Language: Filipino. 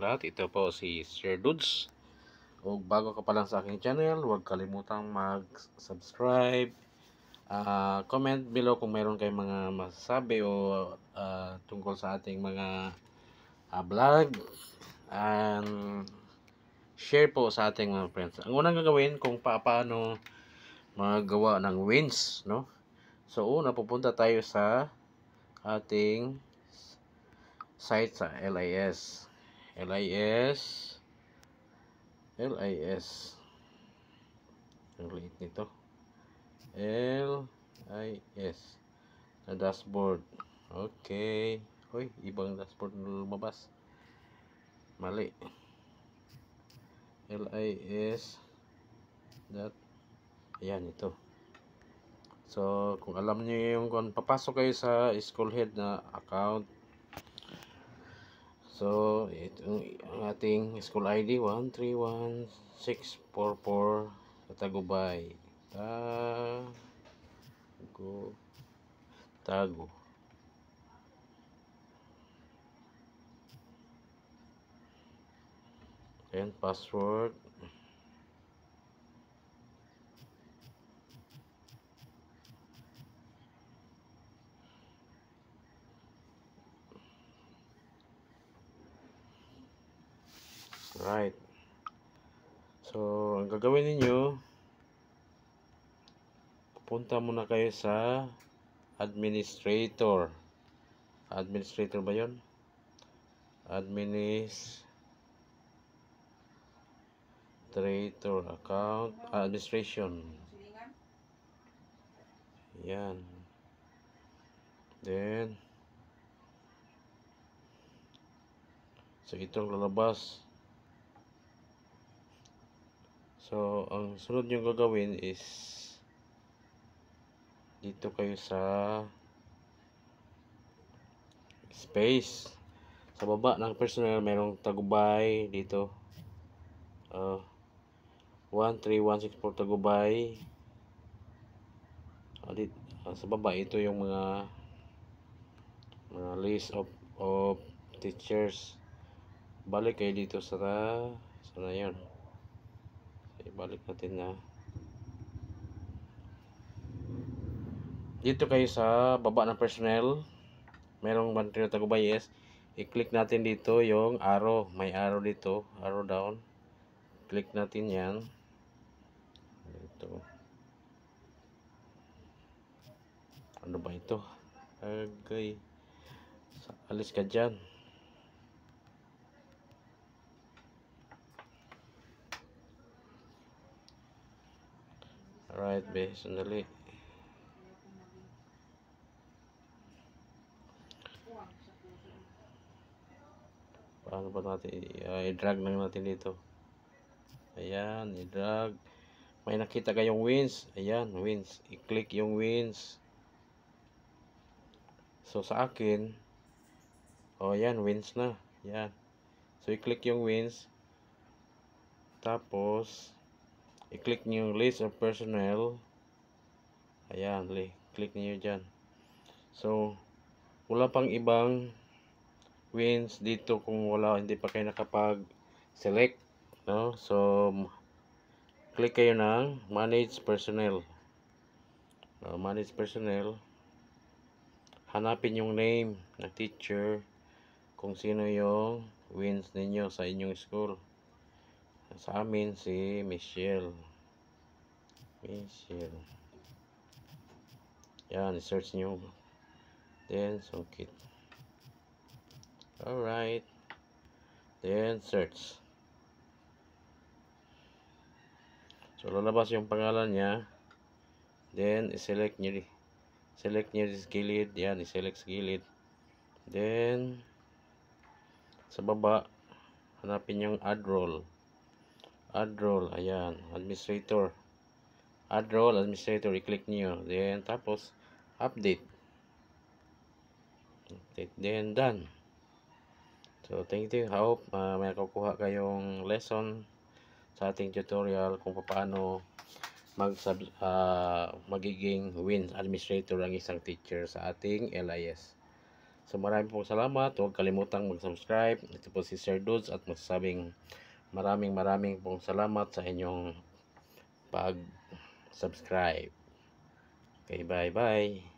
lahat. Ito po si Sir Dudes. O bago ka pa lang sa aking channel, huwag kalimutang mag-subscribe. ah comment below kung mayroon kayong mga masasabi o ah, tungkol sa ating mga ah, vlog. And share po sa ating mga friends. Ang unang gagawin kung paano magawa ng wins, no? So, una pupunta tayo sa ating site sa LIS. LIS LIS ang liit nito. LIS na dashboard. Okay. Hoy ibang dashboard na lumabas. Mali. LIS dot ayan ito. So kung alam niyo yung kung papasok kayo sa schoolhead na account So, ito ang ating school ID 131644 Katagubay. Tago Tago. And password. Right. So, ang gagawin ninyo, pupunta muna kayo sa administrator. Administrator ba yun? Administrator account, ah, administration. Yan. Then, so itong lalabas. So, ang sunod nyo gagawin is dito kayo sa space. Sa baba ng personnel, mayroong tagubay dito. Uh, 13164 tagubay. Uh, dit, uh, sa baba, ito yung mga mga list of, of teachers. Balik kayo dito sa sa na yun ibalik natin na. Dito kayo sa baba ng personnel. Merong Mantrino Tagubay yes. I-click natin dito yung arrow. May arrow dito. Arrow down. Click natin yan. Dito ano ba ito? Agay. Alis ka dyan Alright, be, sandali. Paano ba natin uh, i-drag lang natin dito? Ayan, i-drag. May nakita kayong wins. Ayan, wins. I-click yung wins. So, sa akin, oh, ayan, wins na. Ayan. So, i-click yung wins. Tapos, i-click nyo list of personnel. Ayan, click nyo dyan. So, wala pang ibang wins dito kung wala, hindi pa kayo nakapag select no? so click kayo ng manage personnel. No, manage personnel. Hanapin yung name ng teacher kung sino yung wins ninyo sa inyong school sa amin si Michelle. Michelle. Yan search nyo. Then sungkit. Alright. Then search. So lalabas yung pangalan niya. Then select nyo select nyo sa gilid. Yan i-select sa gilid. Then sa baba hanapin yung add role add role ayan administrator. Add role administrator i-click niyo. Then tapos update. Update then done. So thank you I hope uh, may kukuha kayong lesson sa ating tutorial kung paano mag uh, magiging win administrator ang isang teacher sa ating LIS So maraming pong salamat. Huwag kalimutang mag-subscribe. Ito po si Sir Dudes at magsasabing maraming maraming pong salamat sa inyong pag-subscribe. Okay, bye-bye.